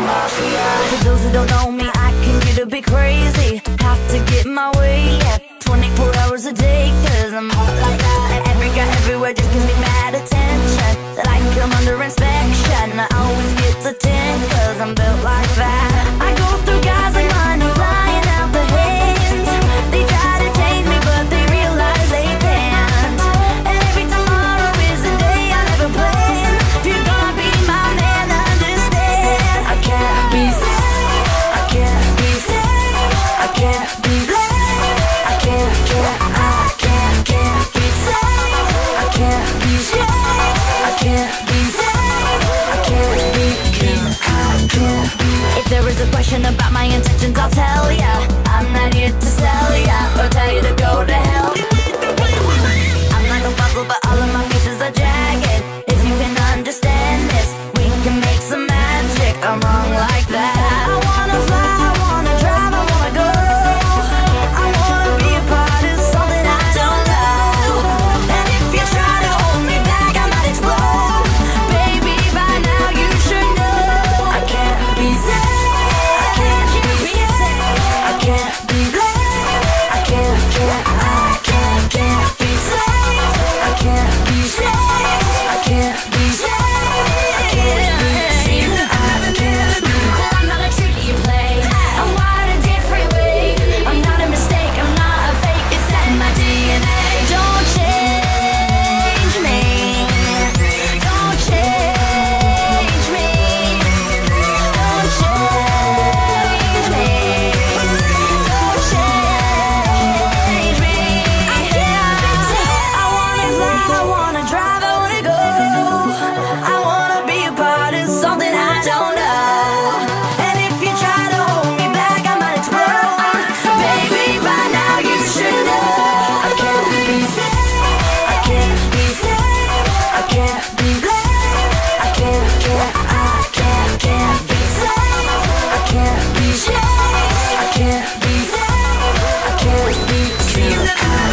mafia. For those who don't know me, I can get a bit crazy. Have to get my way, yeah. 24 hours a day, cause I'm hot like that. Every guy everywhere just gives me mad attention. Like I'm under inspection. Bye.